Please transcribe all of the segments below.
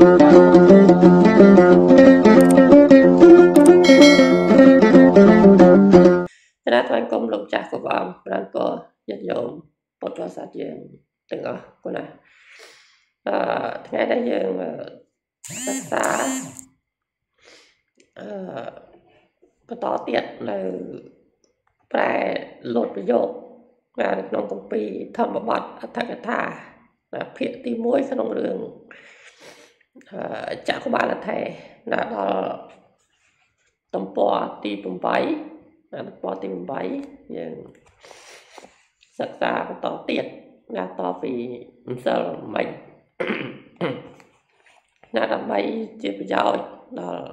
ណាថ្វាយគុំលោកចាស់កបងប្រានពរញាតិញោមពុទ្ធបរិស័ទយើងទាំងអស់គុណណាអឺថ្ងៃនេះយើងសិក្សាអឺបន្តទៀតនៅប្រែលោតប្រយោគនៅក្នុងគម្ពីរធម្មបទអត្ថកថាភាគទី1ក្នុងរឿង ចក្របាលថេណាដល់ទំព័រទី8ទំព័រទី8យើងសិក្សាបន្តទៀតណាតពីម្សិលមិញណាដើម្បីជាប្រយោជន៍ដល់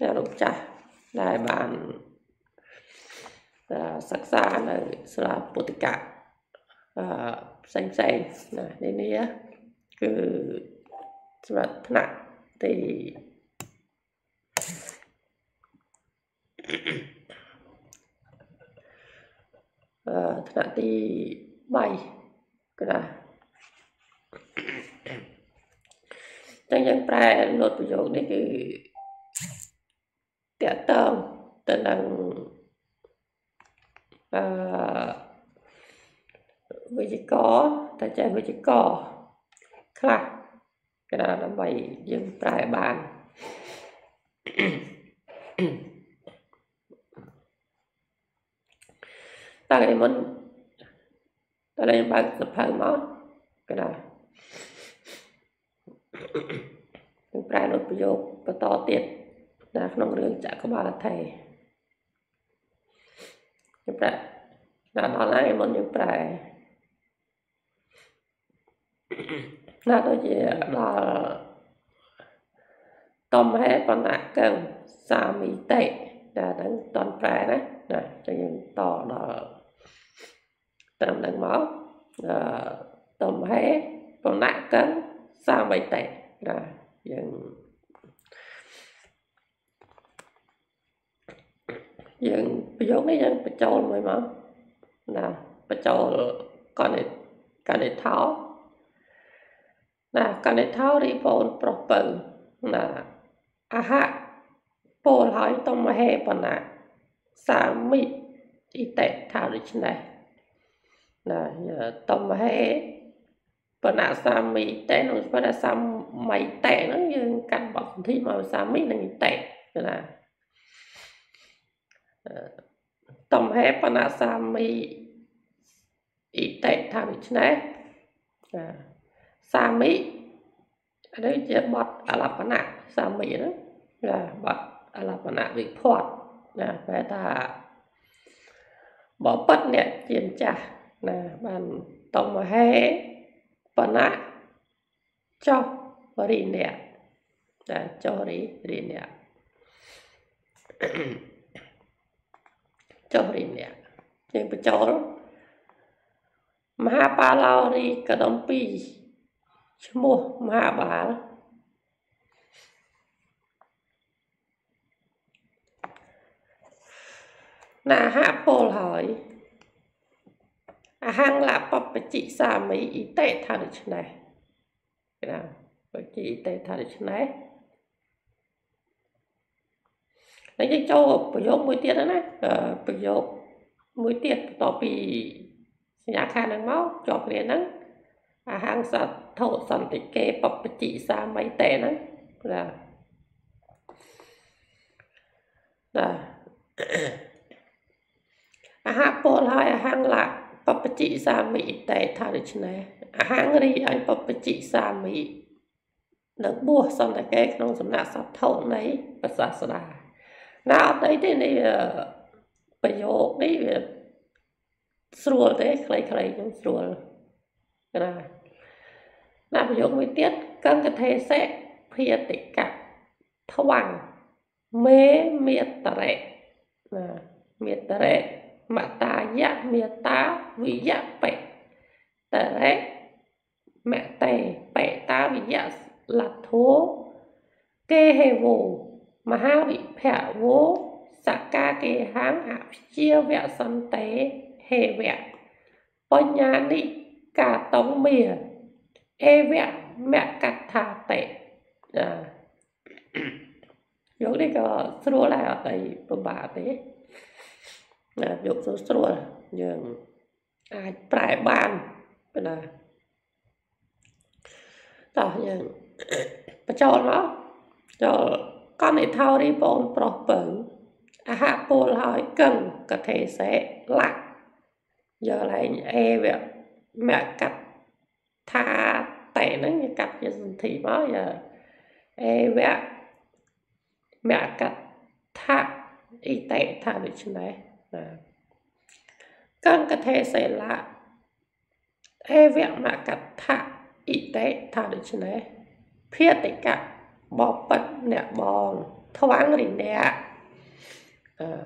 អ្នកលោកចាស់ដែលបានសិក្សានៅសាលាពុទ្ធិកៈអឺផ្សេងផ្សេងណានេះនេះគឺ សម្រាប់ថ្នាក់ទីអឺថ្នាក់ទី3គឺណាចឹងយើងប្រែលត់ប្រយោគនេះគឺតកតងទៅនឹងអឺវិជ្ជាករតែចេះវិជ្ជាករខ្លះ គេដើម្បីយើងប្រែបានតាំងពីមុនតើលេងបើកសភៅមកគេណានឹងប្រែលត់ប្រយោគបន្តទៀតនៅក្នុងរឿងចក្របាលថេខ្ញុំប្រែដល់ដល់ហើយមុនយើងប្រែណា ដូចជាដល់តំហេបណ្ណៈកឹងសាមីតេតែហ្នឹងតន់ប្រែណាណាចឹងយើងតដល់ត្រឹមហ្នឹងមកអឺតំហេបណ្ណៈកឹងសាមីតេណាយើ ណាបញ្ចូលកណិតកណិតថោណាកណិតថោរីបូនប្រុសពៅណាអហៈពលហើយតមហេបណៈសាមិអ៊ីតេថាដូច្នេះណាតមហេបណៈសាមីតេនោះបណៈសាមីតេហ្នឹងយើងកាត់បទសន្ធិមកសាមីនិងអ៊ីតេណាតំហេបណសាមីអ៊ីតេថាដូច្នេះ សាមីនេះជាបទអលបណៈសាមីណាណាបទអលបណៈវិភ័តណាបែរថាបបិទ្ធអ្នកជាម្ចាស់ណាបានតំហេបណៈចុះរីអ្នកតែចុះរីរីអ្នកចុះរីម្នាក់យើងបញ្ចូលមហាបាលោរីកដំពី ឈ្មោះមហាបាលណាហពលហើយអហង្លបបជិសាមីអ៊ីតេថាដូច្នេះគេណាបជិអ៊ីតេថាដូច្នេះហើយយើងចូលប្រយោគមួយទៀតណាប្រយោគមួយទៀតបន្ទាប់ពីសញ្ញាខានឹងមកជាប់គ្នាហ្នឹង អាហាងសត្វធោសន្តិកេបបជិសាមីតេហ្នឹងណាណាអាហាពលហើយអាហាងឡាបបជិសាមីតេថាដូច្នេះអាហាងរីឲ្យបបជិសាមីនឹងបួសសន្តិកេក្នុងសំណាក់សត្វធោនៃប្រសាស្ដាណាអត់អីទេនេះប្រយោគនេះវាស្រួលទេខ្លីៗខ្ញុំស្រួល ណាណាប្រយោគមួយទៀតកង្កថេសេភិតិកៈថ្វាំងមេមេតរៈណាមេតរៈមតាយៈមេតាវិយៈបេតរៈមតេបេតាវិយៈលទ្ធោកេហេវោមហាវិភវោសកាកេហੰអព្យាវៈសន្តិហេវៈបញ្ញានិ កាតងមាអេវៈមកថាតេចាយកនេះក៏ស្រួលដែរអត់អីពិបាកទេណាយកស្រួលស្រួលយើងអាចប្រែបានប៉ុណ្ណាតោះយើងបញ្ចូលមកចូលកនិថោរីបងប្រុសពៅអហពលហើយកឹងកទេសេលាក់យកឡើងអេវ មកាត់ថាតែហ្នឹងកាត់ជាសន្ធិមកយកអេវមកាត់ថាអ៊ីតេថាដូច្នេះណាកង្កទេសេលាអេវមកកាត់ថាអ៊ីតេថាដូច្នេះភាតិកៈបបិទ្ធអ្នកបងថ្វាំងរីអ្នកអឺ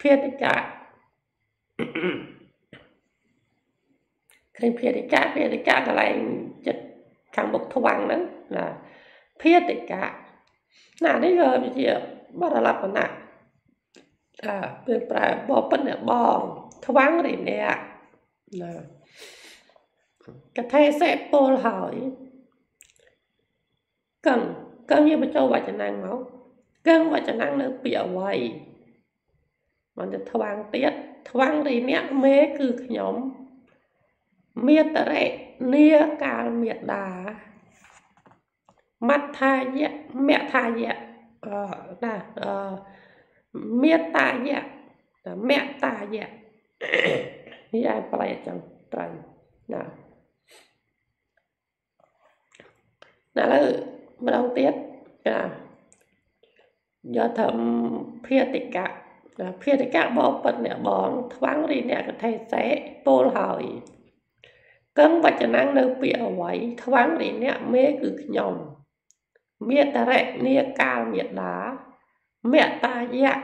ភាតិកៈ ឃើញភាតិកៈភាតិកៈកន្លែងចិត្តខាងមុខថ្វាំងហ្នឹងណាភាតិកៈណានេះក៏ជាបរលបណៈអើពេលប្រើបបិទ្ធអ្នកបងថ្វាំងរីអ្នកណាកថាសេពលហើយកឹងកឹងយើងបញ្ចូលវចនាមកកឹងវចនានៅពាក្យអ្វីមិនទៅថ្វាំងទៀតថ្វាំងរីអ្នកមេគឺខ្ញុំ មេតរៈនីកាលមេដាមត្ថាយៈមថាយៈអឺណាអឺមេតាយៈមតាយៈនេះឯងប្រែចឹងត្រូវណាណាឥឡូវម្ដងទៀតចាយកធម្មភាតិកៈភាតិកៈបបពិតអ្នកបងថ្វាំងរីអ្នកកថេសេពលហើយ កឹងវចនានៅពាក្យអ្វីថ្វាំងរីអ្នកមេគឺខ្ញុំមេតរៈនីកាលមេដាមតាយៈ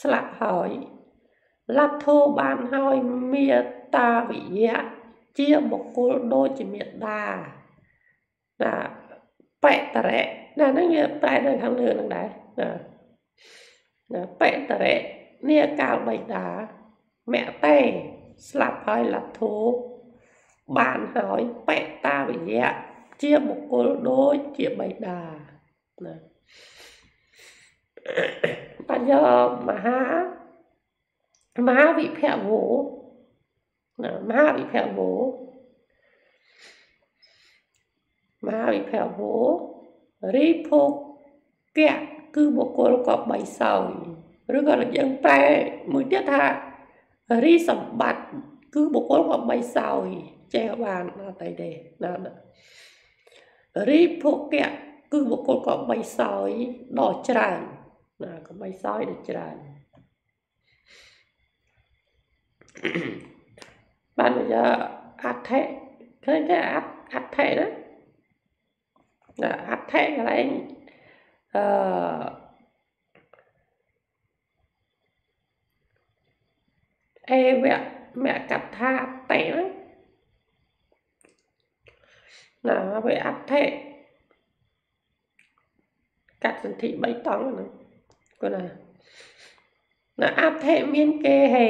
ស្លាប់ហើយលទ្ធោបានហើយមេតាវិយៈជាបុគ្គលដូចជាមេដាណាបេតរៈណាហ្នឹងវាប្រែនៅខាងលើហ្នឹងដែរណាណាបេតរៈនេះកាលបៃតាមៈតេស្លាប់ហើយលទ្ធោ បានហើយបេតាវិយៈជាបុគ្គលដូចជាបៃតាណាបញ្ញមហាមហាវិភវោណាមហាវិភវោមហាវិភវោរីភោគៈគឺបុគ្គលក៏បីសោយឬក៏យើងប្រែមួយទៀតថារីសម្បត្តិគឺបុគ្គលក៏បីសោយ ចេះបានអត់អីទេណារីភោគៈគឺបុគ្គលក៏បីសោយដល់ច្រើនណាក៏បីសោយដល់ច្រើនបានវាអត្ថៈឃើញទេអត្ថៈណាអត្ថៈកន្លែងអឺអេវៈមកថាតេណា វាអត្ថៈកាត់សន្ធិ3តង់ហ្នឹងគាត់ណាណាអត្ថៈមានគេហេ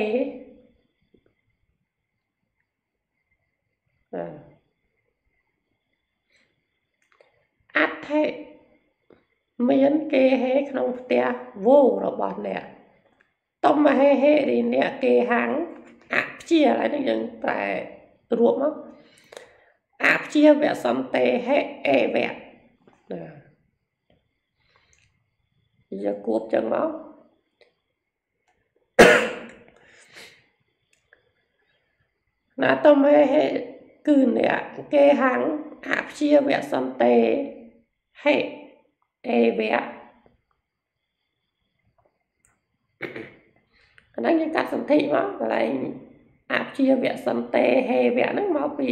ណាអត្ថិមានគេហេក្នុងផ្ទះវោរបស់អ្នកតុមហេហេរីអ្នកគេហាំងអព្យាឡើយនេះយើងប្រែរួបមក អព្យាវសន្តិហេអេវៈណាយើងគួបចឹងមកណាតុមហេហេគឺអ្នកគេហាំងអព្យាវសន្តិហេអេវៈអាហ្នឹងយើងកាត់សន្ធិមកកន្លែងអព្យាវៈសន្តិហេវៈហ្នឹងមកពី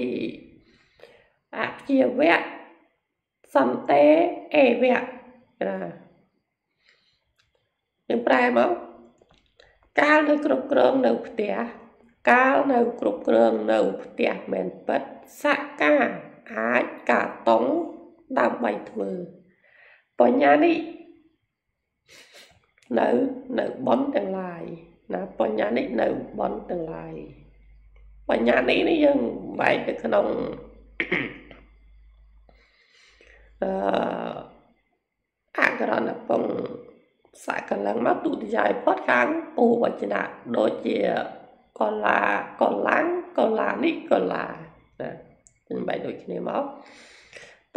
អព្យាវៈសន្តិអេវៈណាយើងប្រែមកកាលនៅគ្រប់គ្រងនៅផ្ទះកាលនៅគ្រប់គ្រងនៅផ្ទះមែនពិតសកាអាចកាតងដើម្បីធ្វើបញ្ញានេះនៅនៅបនទាំងឡាយណាបញ្ញានេះនៅបនទាំងឡាយបញ្ញានេះនេះយើងបែកទៅក្នុង អឺករណពងសាកលឹងមកទុតិយាយផុតខាងពូវចនៈដូចជាកលាកឡាំងកលានេះកលាណាទាំងបែបដូចគ្នាមក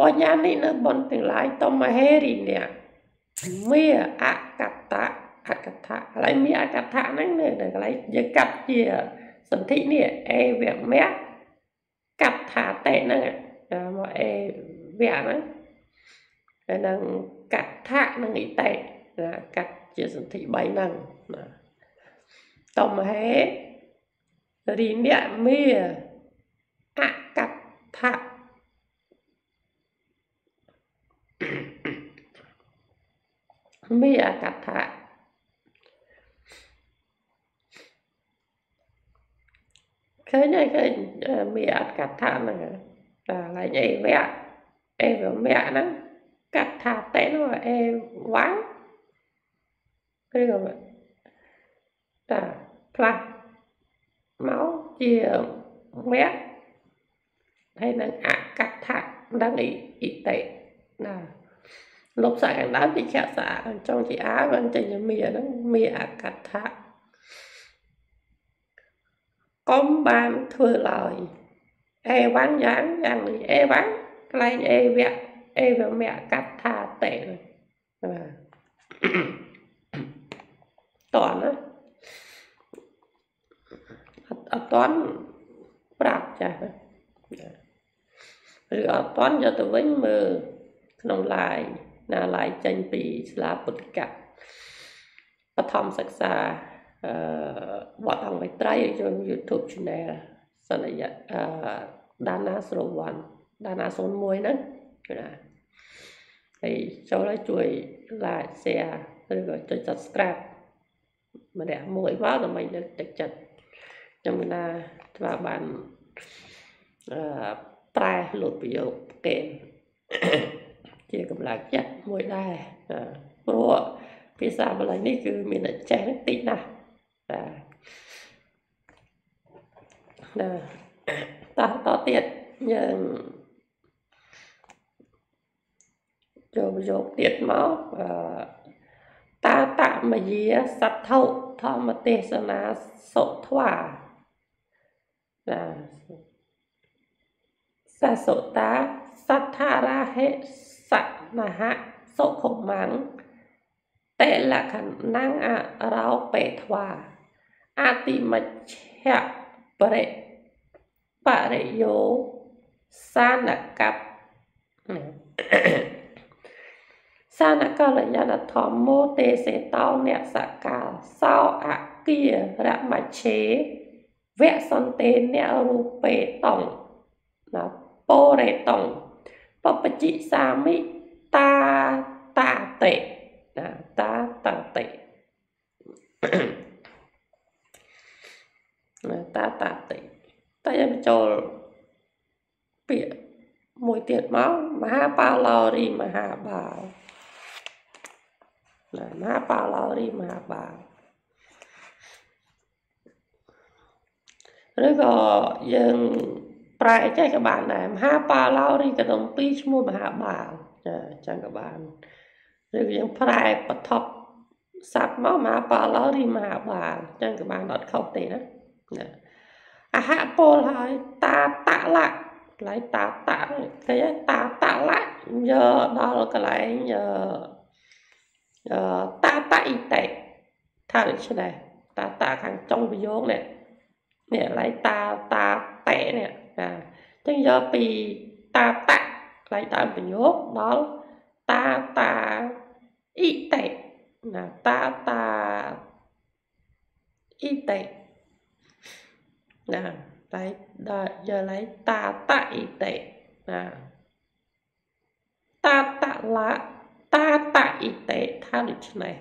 បញ្ញានេះនៅបនទាំងឡាយតមហេរីអ្នកមេអកតៈអកថាកន្លែងមានអកថាហ្នឹងនៅកន្លែងយើងកាត់ជាសន្ធិនេះអេវមៈកាត់ថាតេហ្នឹងមកអេវៈហ្នឹងហើយ នឹងកាត់ថានឹងអ៊ីតេណាកាត់ជាសន្ធិ3ហ្នឹងណាតំហេរីអ្នកមេអកថាមេអកថាឃើញហើយឃើញមានអកថាហ្នឹងតែឡើងអេវៈអេវមៈហ្នឹង កថាតេនោះអេវ៉ាឬក៏តាខ្លះមកជាមៈហើយនឹងអកថាដឹងអ៊ីតេណាលុបសាកណ្ដើមទីខសាចង់ជាអាបានចេញមានហ្នឹងមានអកថាកុំបានធ្វើឡើយអេវ៉ាន់យ៉ាងយ៉ាងនេះអេវ៉ាន់កន្លែងអេវៈ អេវមៈកថាតេបាទតោះណាអត់តន់ប្រាប់ចាស់ឬអត់តន់យកទៅវិញមើលក្នុងឡាយណាឡាយចេញពីសាលាពុទ្ធកៈបឋមសិក្សាអឺវត្តអង្គមៃត្រីយក YouTube channel សន្យាអឺដាណាស្រូវ័នដាណា01ហ្នឹងណា ហើយចូលឲ្យជួយ like share ឬក៏ចុច subscribe ម្នាក់មួយមកដើម្បីលើកទឹកចិត្តខ្ញុំណាធ្វើបានអឺប្រែលោតប្រយោគគេជាកម្លាំងចិត្តមួយដែរព្រោះភាសាបាលីនេះគឺមានតែចេះតិចណាស់បាទណាតោះតទៀតយើង ចូលយកទៀតមកអឺតាតមយាសត្ថុធម្មទេសនាសុធ្វាណាសាសុតាសត្ថារាហិសមហសុខុមੰតេលខណងអរោបេធ្វាអតិមច្ឆបរិបរិយោសានកប សានកលយនធម្មោទេសេតោអ្នកសកាលសោអគារមច្ឆេវៈសន្ទេអ្នករូបេតងណាពោរេតុងបបជិសាមិតាតាតេណាតាតាតេណាតាតាតេតែយើងបញ្ចូលពាក្យមួយទៀតមកមហាបាឡោរីមហាបាល ណាមហាបាឡោរីមហាបាលឬក៏យើងប្រែចេះក៏បានដែរមហាបាឡោរីក៏តំពីឈ្មោះមហាបាលចាអញ្ចឹងក៏បានឬយើងប្រែបឋពសັບមកមហាបាឡោរីមហាបាលអញ្ចឹងក៏បានអត់ខុសទេណាណាអហពលហើយតាតលៈកន្លែងតាតឃើញតាតលៈយកដល់កន្លែងអឺ តាតអ៊ីតេថាដូច្នេះតាតខាងចុងប្រយោគនេះនេះកន្លែងតាតាតេនេះណាចឹងយកពីតាតៈកន្លែងដើមប្រយោគដល់តាតាអ៊ី តេណាតាតាអ៊ីតេណាតែដល់យកឡៃតាតៈអ៊ីតេណាតាតឡាតាតៈអ៊ីតេថាដូច្នេះ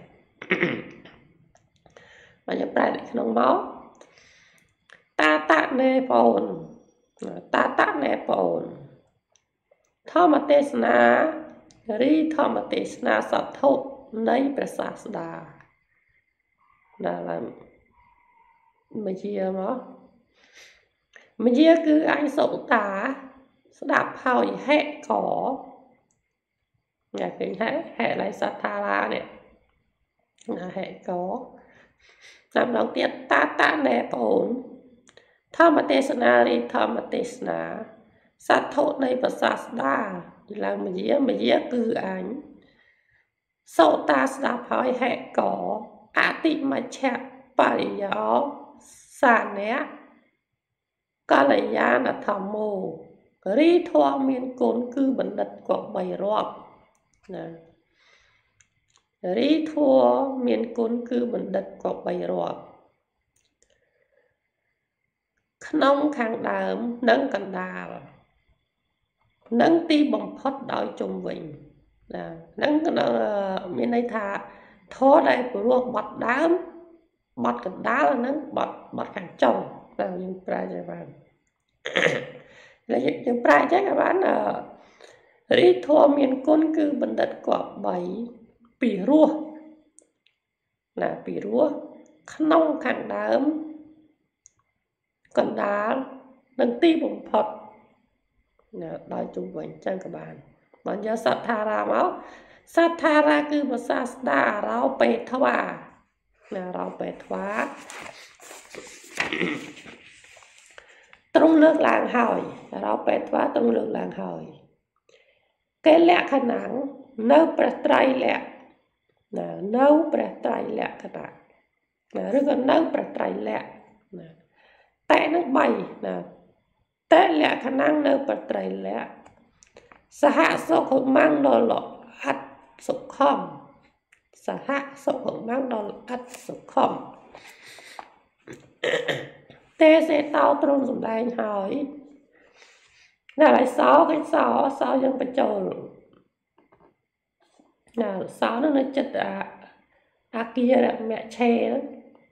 បើយើងប្រែនៅក្នុងមកតាតៈណែបងអូនតាតៈណែបងអូនធម្មទេសនារីធម្មទេសនាសត្ថុនៃព្រះសាស្តាដល់ឡើងមជាមកមជាគឺអញសុតាស្ដាប់ហើយហេក nhà kính hệ hệ lấy satara này là hệ có năm đầu tiên ta ta nè ổn thơ mà tê sna ri thơ mà tê sna sát thốt này và sát đa là mà dĩa mà dĩa cư ảnh sâu ta sát hỏi hệ có á tị mà chạc bà yếu xa nè កល្យាណធម្មោរីធម៌មានគុណគឺបណ្ឌិតគប្បីរាប់ ណារីធម៌មានគុណគឺបណ្ឌិតគប្បីរាប់ក្នុងខាងដើមនិងកណ្ដាលនិងទីបំផុតដោយជុំវិញណាហ្នឹងមានន័យថាធម៌ដែលព្រោះបត់ដើមបត់កណ្ដាលហ្នឹងបត់បត់ខាងចុងតែយើងប្រើចេះបានហើយយើងប្រើចេះក៏បាន រីធម៌មានគុណគឺបណ្ឌិតគប្បីពីរោះណាពីរោះក្នុងខាងដើមកណ្ដាលនិងទីបំផុតណាដោយជុំវិញចឹងក៏បានបានយកសត្ថារាមកសត្ថារាគឺភាសាស្ដារោបេធ្វាណារោបេធ្វាទ្រង់លើកឡើងហើយរោបេទ្វាទ្រង់លើកឡើងហើយ គេលក្ខណៈនៅព្រះត្រៃលក្ខណានៅព្រះត្រៃលក្ខណៈណាឬក៏នៅព្រះត្រៃលក្ខណាតែនឹង3ណាតែលក្ខណៈនៅព្រះត្រៃលក្ខសហសុខមង្គលអត្តសុខំសហសុខមង្គលអត្តសុខំទេសេតោទ្រង់សំដែងហើយ ណាហើយសោឃើញសោសោយើងបញ្ចូលណាសោនឹងនៅចិត្តអាអាគារមៈឆេ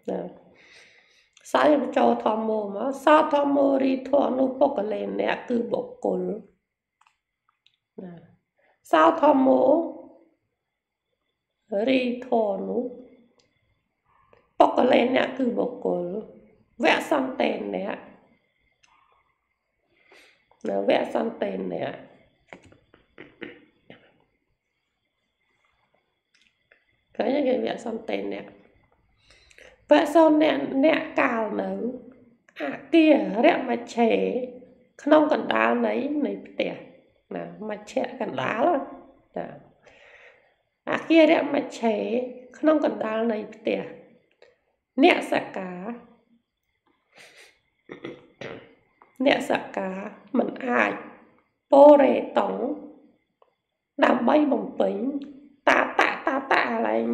ណាសោយើងបញ្ចូលធម្មោមកសោធម្មោរីធម៌នោះបុគ្គលេអ្នកគឺបុគ្គលណាសោធម្មោរីធម៌នោះបុគ្គលេអ្នកគឺបុគ្គលវគ្គសន្តិនៈ នៅវគ្គសន្តិនៈឃើញគេវគ្គសន្តិនៈវគ្គសន្តិអ្នកកាលនៅអគារមច្ឆេក្នុងកណ្ដាលនៃនៃផ្ទះណាមច្ឆៈកណ្ដាលណាអគារមច្ឆេក្នុងកណ្ដាលនៃផ្ទះអ្នកសកា អ្នកសកាមិនអាចពោរេតង់ដើម្បីបំពេញតាតតាតកន្លែង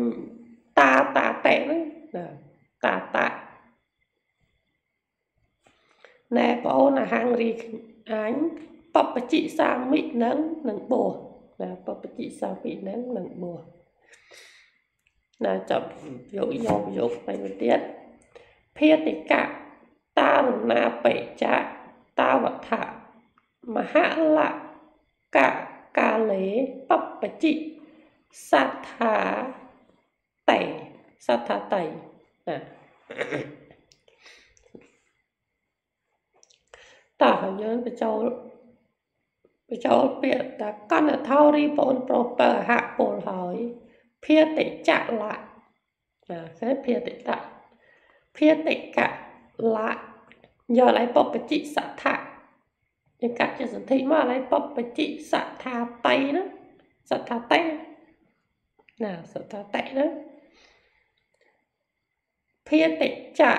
តាតាតេហ្នឹងណាតាតណែបងអូនអាហាងរីអញបពជិសាមិនឹងនឹងបោះណាបពជិសាមិនឹងនឹងបោះណាចាប់យកយកយកទៅទៀតភាតិកៈតារុណាបេចៈ តាវថៈមហលកកាលេបបជិសត្ថាតេសត្ថាតេណាតើយើងបញ្ចូលបញ្ចូលពាក្យថាកណ្ណថោរីបងប្រុសបើហៈពលហើយភាតិចៈលៈណាគេភាតិតៈភាតិកៈលៈ យកឡៃបបជិសដ្ឋៈយើងកាត់ជាសន្ធិមកឡៃបបជិសដ្ឋាតៃណាសដ្ឋាតេណាសដ្ឋាតេណាភាតិចៈ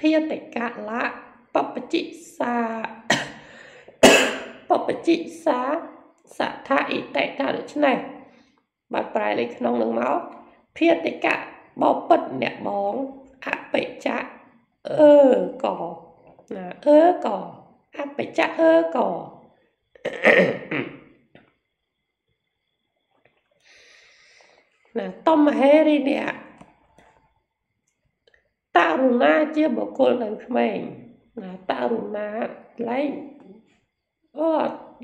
ភាតិកៈលៈបបជិសាបបជិសាសដ្ឋាអិតេថាដូច្នេះបាទប្រែលេខក្នុងនឹងមកភាតិកៈបបិទ្ធអ្នកបងអបិច្ចៈ អឺកណាអឺកអបច្ចៈអឺកណាតំហេរីនេះតរុណាជាបុគ្គលនៅក្មេងណាតរុណាលែងអូ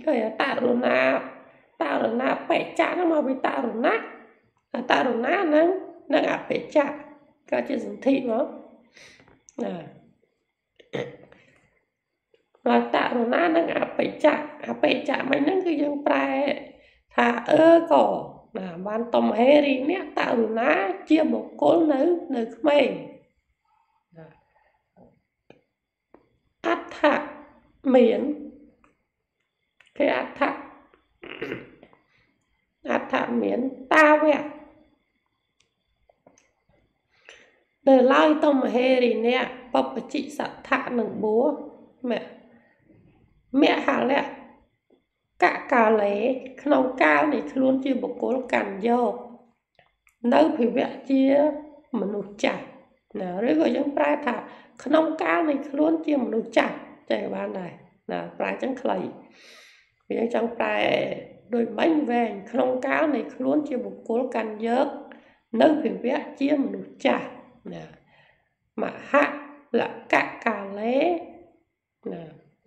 គេតរុណាតរុណាបច្ចៈហ្នឹងមកពីតរុណាតរុណាហ្នឹងនឹងអបច្ចៈក៏ជាសន្ធិមក ណាបាទតរុណានិងអបិច្ចៈអបិច្ចៈមិនហ្នឹងគឺយើងប្រែថាអឺក៏ណាបានតំហេរីអ្នកតើណាជាបុគ្គលនៅនៅក្មេងអដ្ឋមានគេអដ្ឋអដ្ឋមានតាវៈ ដែលឡើយតំហេរីអ្នកបបជិសដ្ឋៈនឹងបួមៈមហលៈកកាលេក្នុងកាលនៃខ្លួនជាបុគ្គលកាន់យកនៅភិវៈជាមនុស្សចាស់ណាឬក៏យើងប្រែថាក្នុងកាលនៃខ្លួនជាមនុស្សចាស់ចេះបានដែរណាប្រែចឹងខ្លីយើងចង់ប្រែដូចបាញ់វែងក្នុងកាលនៃខ្លួនជាបុគ្គលកាន់យកនៅភិវៈជាមនុស្សចាស់ ណាមហលកកាលេណា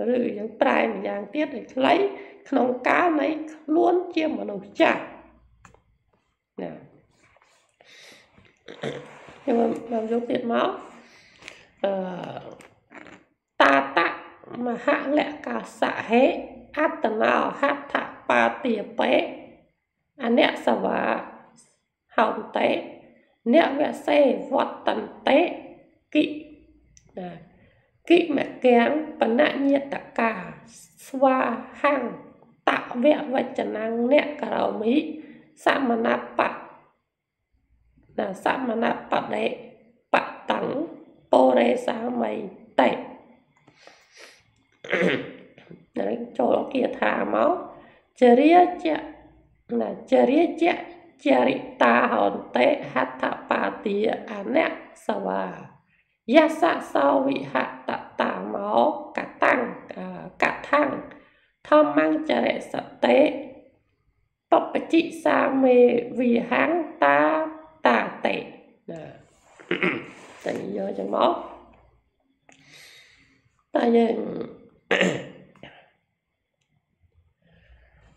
ឬយើងប្រែម្យ៉ាងទៀតឲ្យខ្លីក្នុងកាលនៃខ្លួនជាមនុស្សចាស់ណាខ្ញុំមកយកទៀតមកអឺតាតមហលកសហេអត្តណោហដ្ឋបាទាបេអនសវាហោតេ អ្នកវសេវត្តន្តេគិណាគិមកាំបណញាតកាស្វាហੰតវៈវចនាងអ្នកក្រោមីសមណបៈណាសមណបដេបតੰពរេសាមីតេហើយចូលគាថាមកចរិយៈណាចរិយៈ ចរិតាហន្តេហដ្ឋបាទាអនៈសវាយសៈសោវិហតតាមកកតាំងកថាំងធម្មញ្ចរិសតេបបជិសាមេវិហੰតាតាតេណាតែយកចឹងមកតែយើង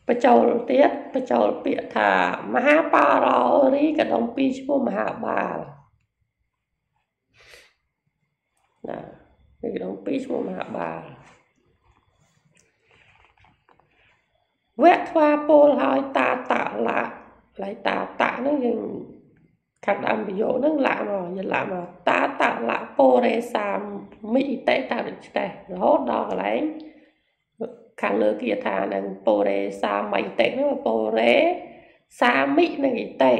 បញ្ចូលទៀតបញ្ចូលពាក្យថាមហាបារោរីកដុំពីឈ្មោះមហាបាលណារីកដុំពីឈ្មោះមហាបាលវៈធ្វាពលហើយតាតលាហើយតាតហ្នឹងយើងខាងដើមប្រយោគហ្នឹងលាក់មកយើងលាក់មកតាតលពោរេសាមិអតិតាដូច្នេះរហូតដល់កន្លែង ខាងលើគាថានឹងពោរេសាមិតិហ្នឹងពោរេសាមិនឹងអតិ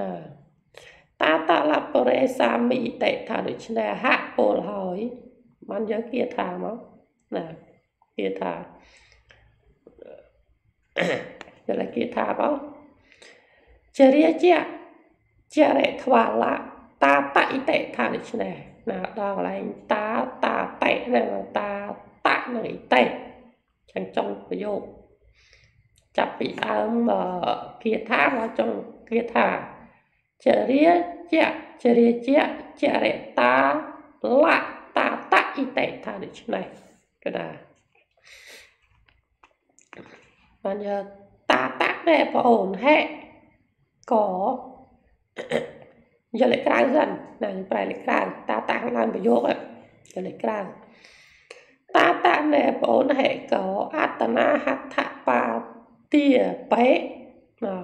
ណាតាតលពោរេសាមិអតិថាដូច្នេះហៈពលហើយបានយកគាថាមកណាគាថាយកគាថាមកចរិយាជាចរិថ្វាលៈតាតឥតិថាដូច្នេះណាដល់កន្លែងតាតាតិហ្នឹងតាតនឹងឥតិ ចឹងចុងប្រយោគចាប់ពីដើមគាថាមកចុងគាថាចរិយៈចរិយៈចរិតាលៈតាតឥតិថាដូច្នេះក៏ដែរបានយកតាតដែរបងអូនហេក៏យកលេខក្រៅសិនណាប្រែលេខក្រៅតាតាខាងដើមប្រយោគយកលេខក្រៅ តាតណែបងអូនហេកោអត្តនាហដ្ឋបាទាបេណា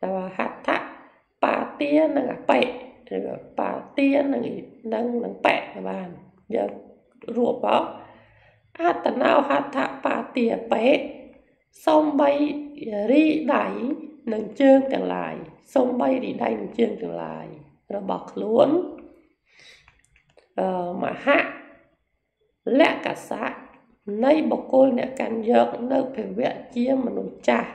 តែว่าហដ្ឋបាទានិងអបេឬបាទានិងនិងនឹងបេបានយករួបមកអត្តណោហដ្ឋបាទាបេសំបីរីដៃនិងជើងទាំងឡាយសំបីរីដៃនិងជើងទាំងឡាយរបស់ខ្លួនអឺមហៈ លក្ខសៈនៃបុគ្គលអ្នកកាន់យកនៅភវៈជាមនុស្សចាស់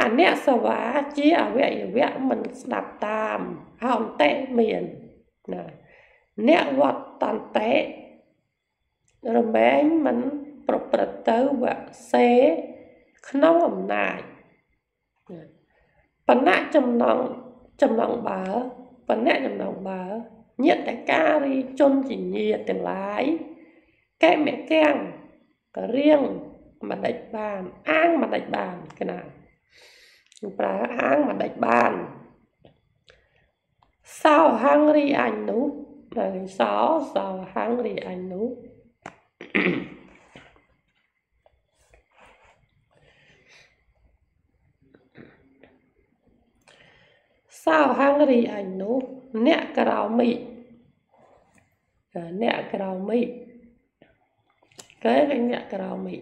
អនសវាជាអវយវៈមិនស្ដាប់តាមហោតេមានណាអ្នកវត្តន្តេរមែងមិនប្រព្រឹត្តទៅវសេក្នុងអំណាចបណ្ណៈចំណងចំណងបើបណ្ណៈចំណងបើ ញាតការីជនជាញាតទាំងឡាយកែមេកាំងក៏រៀងមិនដេចបានអាងមិនដេចបានគណាប្រើអាងមិនដេចបានសោហាំងរីអញនោះហើយសោសោហាំងរីអញនោះសោហាំងរីអញនោះអ្នកក្រោមី cái cái nẹ cào mị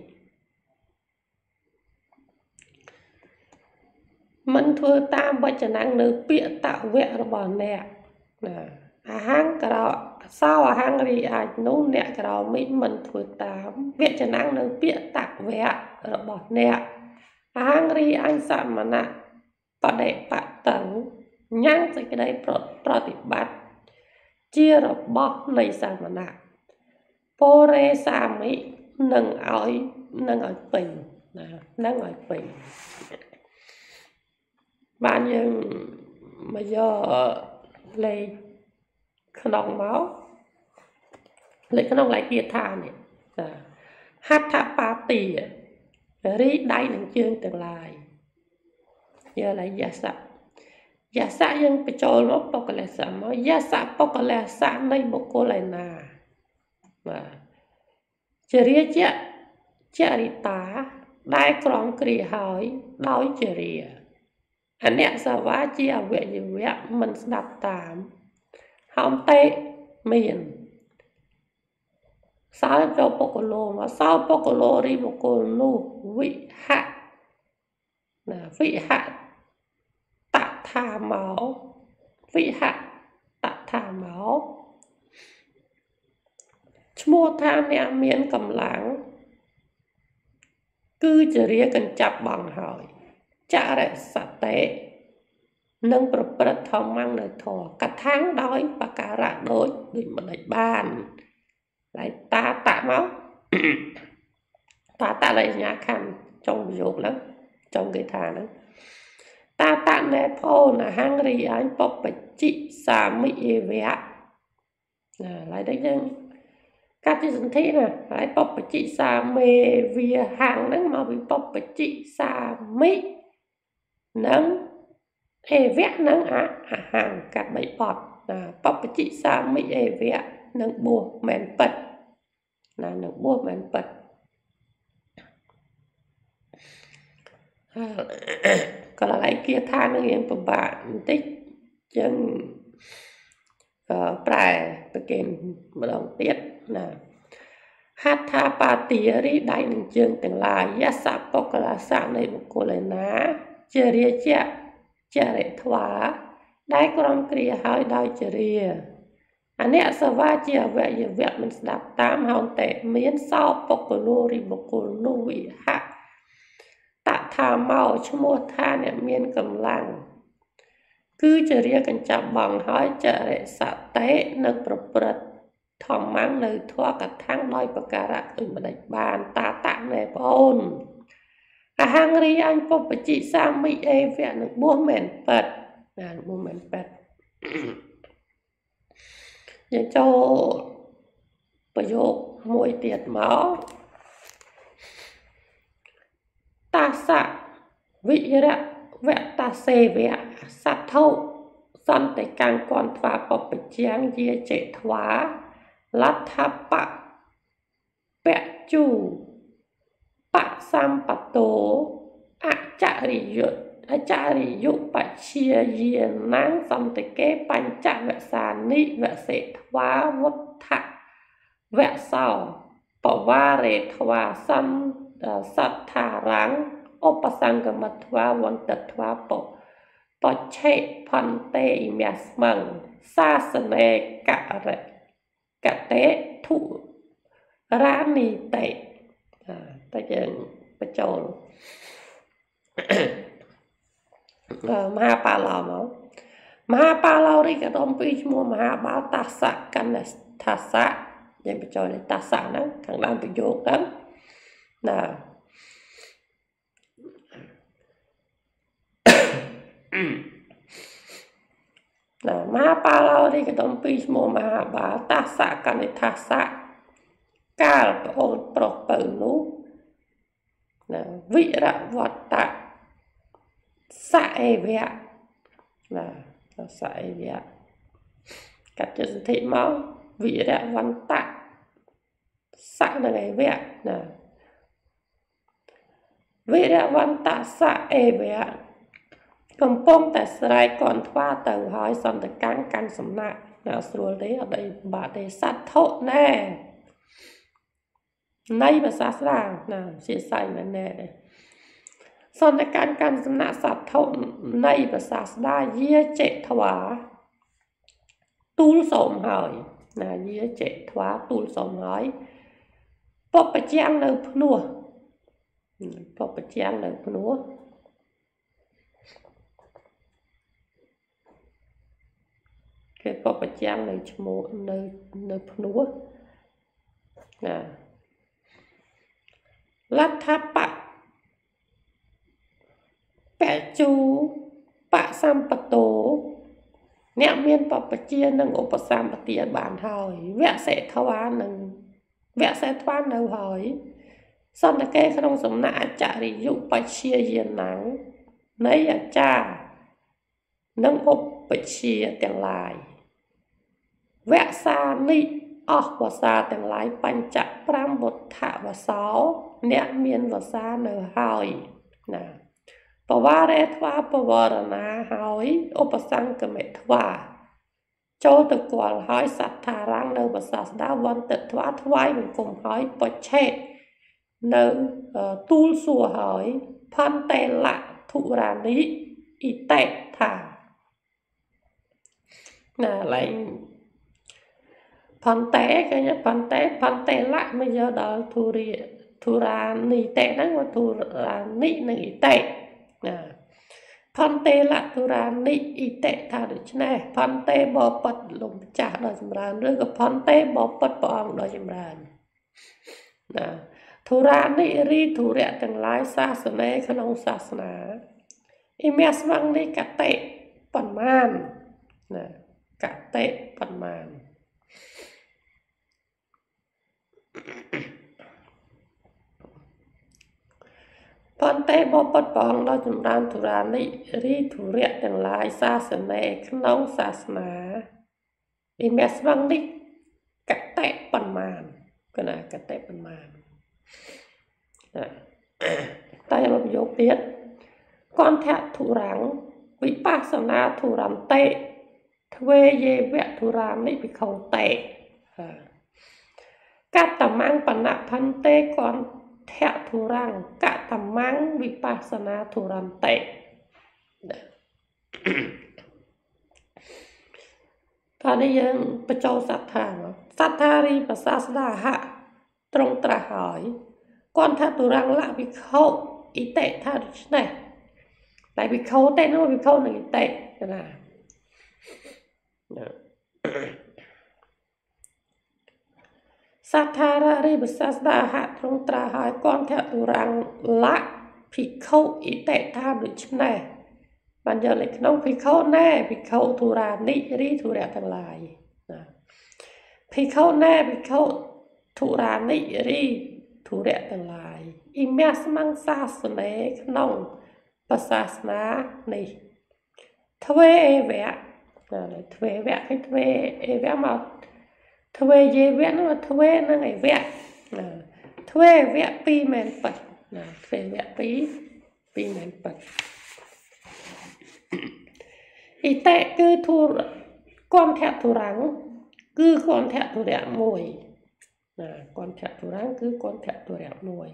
មិនធ្វើតាមវចនានៅពាក្យតវៈរបស់អ្នកណាអាហាងក្រោសោអាហាងរីអាចនោះអ្នកក្រោមិញមិនធ្វើតាមវចនានៅពាក្យតវៈរបស់អ្នកអាហាងរីអញសមណៈបដិបតੰញ៉ាំងសេចក្តីប្រតិបត្តិ ជារបស់នៃសមណៈពោរេសាមិនឹងឲ្យនឹងឲ្យពេញណានឹងឲ្យពេញបានយើងមកយកលេខក្នុងមកលេខក្នុងលេខគាថានេះចាហត្ថបាទីរីដៃនឹងជើងទាំងឡាយយកឡើយយសៈ យសៈយើងបញ្ចូលមកបុគ្គលិសៈមកយសៈបុគ្គលិសៈនៃបុគ្គលឯណាបាទចរិយាចរិតាដែលក្រងគ្រាហើយដោយចរិយាអនៈសាវាជាអវយវៈមិនស្ដាប់តាមហំតេមានសោចូលបុគ្គលមកសោបុគ្គលរីបុគ្គលនោះវិហៈណាវិហៈត ថាមកវិហៈតថាមកឈ្មោះថាអ្នកមានកម្លាំងគឺជារាកញ្ចាប់បងហើយចរិសតិនិងប្រព្រឹត្តធម្មងនៅធរកថាំងដោយបការៈដូចដូចមិនដេចបានហើយតាតមកតាតលញ្ញាខណ្ឌចុងប្រយោគហ្នឹងចុងគេថាហ្នឹង តាតណេផោនហង្រីអញបបជិសាមិអេវៈណាឡើយដូចយើងកាត់ជាសន្ធិណាហើយបបជិសាមេវាហាំងហ្នឹងមកពីបបជិសាមិនិងអេវៈនិងអអហង្កាត់បីបត់ណាបបជិសាមិអេវៈនិងបួសមែនពិតណានឹងបួសមែនពិត ក៏ឡើយគាថានឹងរៀងពិបាកបន្តិចចឹងប្រែប្រកេនម្ដងទៀតណាហដ្ឋាបាទារីដៃនឹងជើងទាំងឡាយយសបុគ្គលសៈនៃបុគ្គលឯណាជារាជៈចរិធ្វាដែលក្រុមគ្រាហើយដោយចរិយាអនិសវាជាអវយវៈមិនស្ដាប់តាមហោតេមានសោបុគ្គលរិបុគ្គលនោះវិហៈត ថាមកឈ្មោះថាអ្នកមានកម្លាំងគឺជារាកញ្ចាប់បងហើយចរិសតេនឹងប្រព្រឹត្តធម្មងនៅធัวកថាំងដោយប្រការៈឃើញមិនដេចបានតាតៈណែបងអូនអហង្រីអញពុបជិសាមិអេវៈនឹងបួសមែនប៉ិតណាបួសមែនប៉ិតយើងចូលប្រយោគមួយទៀតមក តាសៈវិរៈវតសេវៈសទ្ធុសន្តិកាំងគន់ថ្វាបពជាងយាចេថ្វាលដ្ឋបៈបជូបសម្បតោអចរិយុអចរិយុបជាយានាងសន្តិកេបញ្ចវសានិវសេធ្វាវុដ្ឋវសោបវារេធ្វាសន្ត សត្ថារាំងឧបសង្កមធ្វាវន្តធ្វាបបច្ឆេផន្តេឥមាស្មងសាសនេករៈកតេធុរានីតេតែយើងបញ្ចូលមហាបាឡោមកមហាបាឡោរីកដុំពីឈ្មោះមហាបាលតាសៈកណ្ណថាសៈយើងបញ្ចូលនៃតាសៈហ្នឹងខាងដើមប្រយោគហ្នឹង ណាណាមហាបាឡោរីកដុំពីឈ្មោះមហាបាលតាសៈកណ្ណថាសៈកាលប្អូនប្រុសពៅនោះណាវិរវត្តៈសអេវៈណាសអេវៈកាត់ចសន្ធិមកវិរវន្តៈសនឹងអេវៈណា វិរវន្តៈសអេវៈកំពុងតែស្រែកកនថ្វាទៅហើយសន្តកាំងកាន់សំណាក់ណាស្រួលទេអត់អីបាក់ទេសត្ថុណែនៃភាសាស្ដាណាជាសៃមែនណែសន្តកាំងកាន់សំណាក់សត្ថុនៃភាសាស្ដាយាចេថ្វាទូលសូមហើយណាយាចេថ្វាទូលសូមហើយពពជាងនៅភ្នោះ ពពជាងនៅភ្នោះគេពពជាងនៅឈ្មោះនៅនៅភ្នោះណាលទ្ធបៈបច្ចុបសម្បតោអ្នកមានបពជានិងឧបសម្បទាបានហើយវៈសេធវានឹងវៈសេធវានៅហើយ សន្តិកេក្នុងសំណាក់អចរិយុបជាយានាងនៃអាចារ្យនិងឧបជាទាំងឡាយវសានិអស់វសាទាំងឡាយបញ្ច5វត្ថវសោអ្នកមានវសានៅហើយណាបវារេធ្វាបវរណាហើយឧបសង្គមិធ្វាចូលទៅគាល់ហើយសត្ថារាំងនៅភាសាស្ដាវន្តធ្វាថ្វាយបង្គំហើយបច្ឆេត នៅទូលសួរហើយផន្តេលៈធុរានិអ៊ីតេថាណាឡើងផន្តេឃើញផន្តេផន្តេលៈមកយកដល់ធុរាធុរានិតេហ្នឹងធុរានិនិងអ៊ីតេណាផន្តេលៈធុរានិអ៊ីតេថាដូច្នេះផន្តេបបិទ្ធលោកម្ចាស់ដ៏ចម្រើនឬក៏ផន្តេបបិទ្ធព្រះអង្គដ៏ចម្រើនណា ធុរានិរីធុរៈទាំងឡាយសាសនាក្នុងសាសនាអ៊ីមាស្វងនេះកតេប៉ុន្មានណាកតេប៉ុន្មានប៉ុន្តែបបិទ្ធព្រះអង្គដ៏ចម្រើនធុរានិរីធុរៈទាំងឡាយសាសនាក្នុងសាសនាអ៊ីមាស្វងនេះកតេប៉ុន្មានកណាកតេប៉ុន្មាន តែមកប្រយោគទៀតកន្ធធុរាំងវិបស្សនាធុរន្តិទ្វេយេវៈធុរានិភិក្ខុតេកតមੰបណផន្តិកន្ធធុរាំងកតមੰវិបស្សនាធុរន្តិតើនេះយើងបញ្ចូលសត្ថាសត្ថារីប្រសាស្ដាហៈ ត្រង់ត្រាស់ហើយគាត់ថាទុរាំងលវិខោអ៊ីតេថាដូច្នេះតែវិខោតេនោះវិខោនឹងអ៊ីតេណាសត្ថាររិបសាស្ដាហៈត្រង់ត្រាហើយគាត់ថាទុរាំងលភិក្ខុអ៊ីតេថាដូច្នេះបានយកលេខក្នុងភិក្ខុណែភិក្ខុទុរានិរីទុរៈទាំងឡាយណាភិក្ខុណែភិក្ខុ ទុរានិរីធុរៈទាំងឡាយអ៊ីមាស្មងសាសនេក្នុងប្រសាសនានេះទ្វេអេវៈណាទ្វេវៈគឺទ្វេអេវៈមកទ្វេយេវៈនោះទ្វេនឹងអេវៈណាទ្វេវៈពីរមែនប៉ិតណាទ្វេវៈពីរពីរមែនប៉ិតអ៊ីតេគឺធុរគន្ធធុរាំងគឺគន្ធធុរៈមួយ ណាគន្ធទុរាំងគឺគន្ធទុរៈមួយ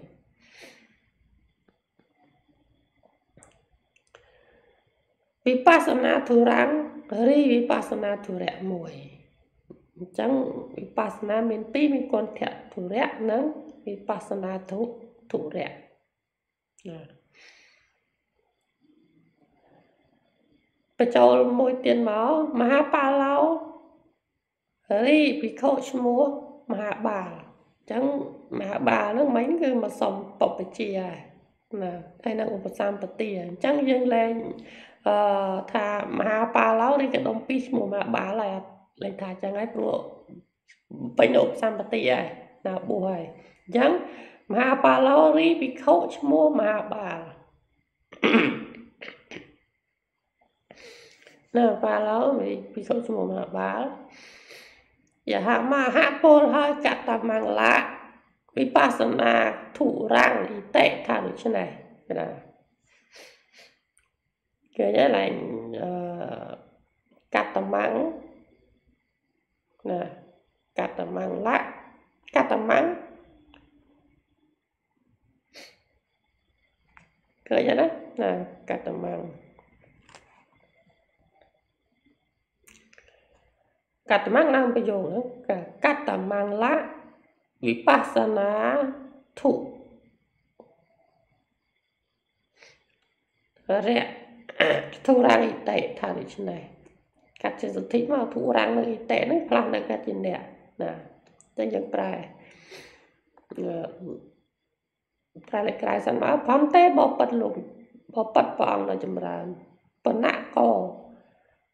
វិបស្សនាទុរាំងរីវិបស្សនាទុរៈមួយអញ្ចឹងវិបស្សនាមានពីរមានគន្ធទុរៈនិងវិបស្សនាទុទុរៈណាបញ្ចូលមួយទៀតមកមហាបាលោរីភិក្ខុឈ្មោះ មហាបាលអញ្ចឹងមហាបាលហ្នឹងមិញគឺមកសុំបពជាណាហើយនឹងឧបសម្បទាអញ្ចឹងយើងលែងអឺថាមហាបាលោឬក៏ដុំពីរឈ្មោះមហាបាលហើយអត់លេខថាអញ្ចឹងហើយព្រោះពេញឧបសម្បទាហើយណាបួសហើយអញ្ចឹងមហាបាលោរីភិក្ខុឈ្មោះមហាបាលណាបាលោរីភិក្ខុឈ្មោះមហាបាល យហមហពលហើយកតមង្លាវិបស្សនាធុរាំងអ៊ីតេថាដូច្នេះណាឃើញហើយឡើងអឺកតមੰណាកតមੰលៈកតមੰឃើញណាណាកតមੰ កតមੰឡើងប្រយោគហ្នឹងកតមੰលៈវិបស្សនាធុរៈធុរាងអិតិថាដូច្នេះកាត់ជាសន្ធិមកធុរាងនៅអិតិហ្នឹងផ្លាស់នៅកាត់ជាអ្នកណាតែយើងប្រែប្រែលេខក្រៅសិនមកផំទេបបិទ្ធលោកបបិទ្ធព្រះអង្គនៅចម្រើនបណៈក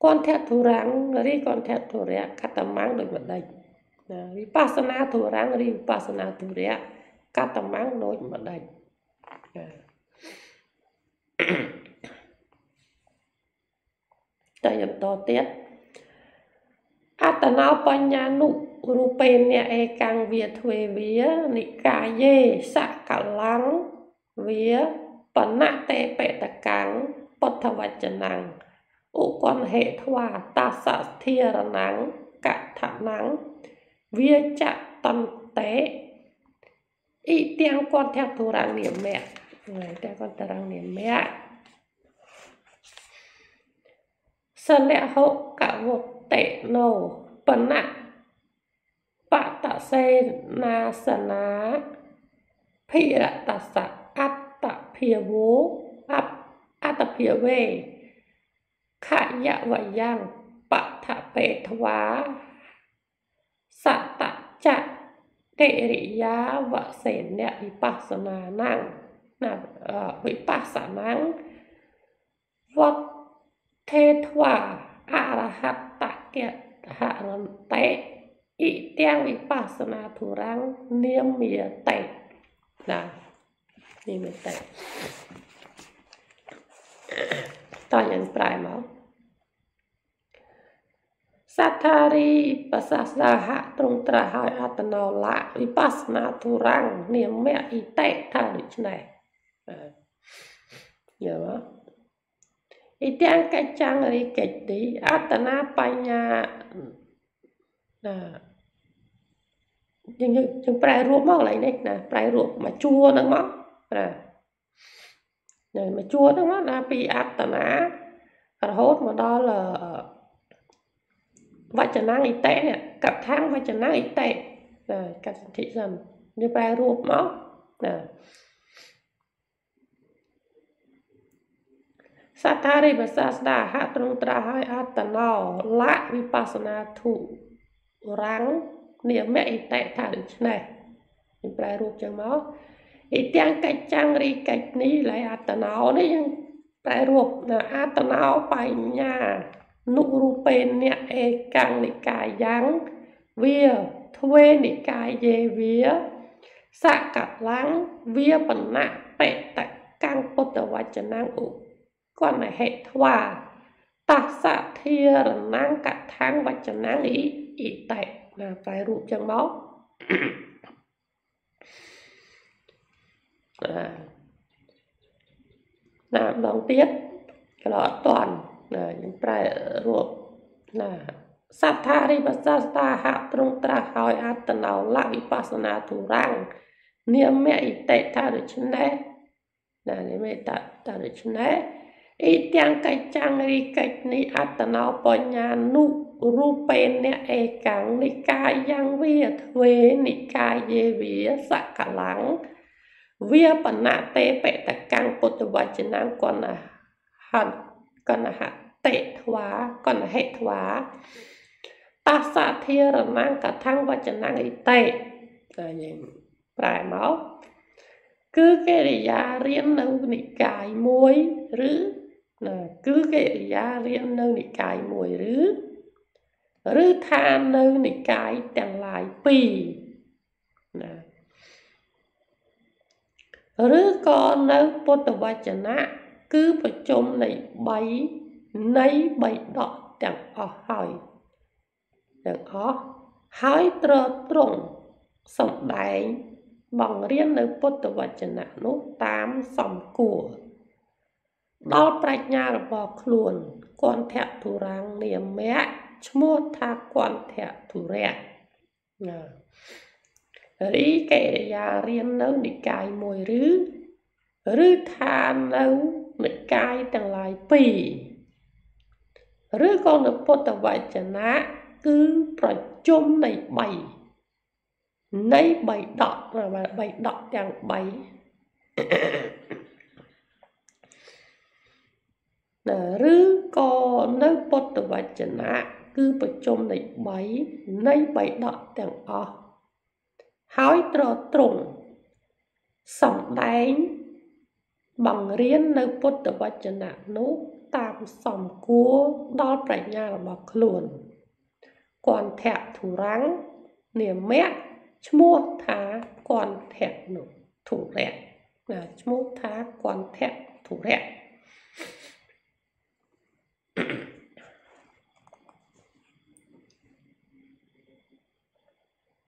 គន្ធធុរាងរីគន្ធធុរៈកតមੰដូចម្ដេចណាវិបស្សនាធុរាងរីវិបស្សនាធុរៈកតមੰដូចម្ដេចណាតែបន្តទៀតអតនោបញ្ញានុរូបេនឯកាំងវាទ្វេវានិកាយេសកលាំងវាបណតេបតកាំងពុទ្ធវចនាំង ឧបនហេធ្វាតាសស្ធារណੰកថណੰវាចតន្តេអ៊ីទាំងគន្ធធរងនិមៈហើយតែគន្ធរងនិមៈសលហុកវតេណោបណៈបតសេនាសនាភិរតសៈអត្តភាវោអអត្តភាវេ ខយវយ៉ាងបថបេធ្វាសតចៈកិរិយាវសេនវិបស្សនាណੰណាវិបស្សនាវត្តទេធ្វាអរហតកៈហរន្តេអ៊ីទាំងវិបស្សនាធុរាំងនាមមេតេណានាមមេតេតើ យ៉ាងប្រែមកសត្ថារីបសាស្ដាហៈត្រង់ត្រាស់ហើយអត្តណោលៈវិបស្សនាធុរាំងនាមៈអ៊ីតេថាដូច្នេះយល់ទេអ៊ីទាំងកិច្ចចាំងរីកិច្ចទីអត្តនាបញ្ញាណាយើងយើងប្រែរូបមកកន្លែងនេះណាប្រែរូបមកជួរហ្នឹងមកណា នៅមកជួរហ្នឹងមកណាពីអត្តនារហូតមកដល់វចនាអ៊ីតេនេះកថាងវចនាអ៊ីតេណាកាត់សន្ធិសិនយើងប្រែរូបមកណាសត្ថារិបសាស្តាហត្រង់ត្រាស់ហើយអត្តណោលៈវិបស្សនាធុរាំងនិមៈអិតេថាដូច្នេះខ្ញុំប្រែរូបចឹងមក អ៊ីទាំងកិច្ចចាំងរីកិច្ចនេះឡើយអត្តណោនេះយើងប្រែរូបអត្តណោបញ្ញានុរូបេនៈអេកាំងនិកាយ៉ាងវាទ្វេនិកាយេវាសកលាំងវាបណៈបេតកាំងពុទ្ធវចនាងឧគណហេធ្វាតសធារណង្កថាងវចនាងអ៊ីអ៊ីតេណាប្រែរូបចឹងមក ណាម្ដងទៀតក៏អត់តាន់ណាយើងប្រែរូបណាសត្ថារិបសាស្តាហត្រង់ត្រាស់ហើយអត្តណោលវិបស្សនាទុរាំងនាមអ៊ីតេថាដូច្នេះណានាមតថាដូច្នេះអ៊ីទាំងកិច្ចចាំងរីកិច្ចនេះអត្តណោបញ្ញានុរូបេនៈឯកាំងនិកាយយ៉ាងវាទ្វេនិកាយេវាសកលាំង វាបណតេបតកាំងពុទ្ធវចនាកនហតកនហតេធ្វាកនហេធ្វាតសធារណង្កថាំងវចនាអិតេតែយើងប្រែមកគឺកិរិយារៀននៅនិកាយមួយឬណាគឺកិរិយារៀននៅនិកាយមួយឬឬថានៅនិកាយទាំងឡាយពីរណា ឬក៏នៅពុទ្ធវចនៈគឺប្រជុំនៃ3នៃ3ដកទាំងអស់ហើយទាំងអស់ហើយត្រត្រង់សំដែងបង្រៀននៅពុទ្ធវចនៈនោះតាមសំគួរដល់ប្រាជ្ញារបស់ខ្លួនគន្ធៈទុរាំងនាមៈឈ្មោះថាគន្ធៈទុរៈណា រីកិរិយារៀននៅនិកាយមួយឬឬថានៅនិកាយទាំងឡាយពីរឬក៏នៅពុទ្ធវចនៈគឺប្រជុំនៃ3នៃ3ដក3ដកទាំង3ឬក៏នៅពុទ្ធវចនៈគឺប្រជុំនៃ3នៃ3ដកទាំងអស់ ហើយត្រត្រង់សំដែងបង្រៀននៅពុទ្ធវចនៈនោះតាមសំគួរដល់ប្រាជ្ញារបស់ខ្លួនគន្ធៈធុរੰងនាមៈឈ្មោះថាគន្ធៈនោះធុរៈណាឈ្មោះថាគន្ធៈធុរៈ Thank you.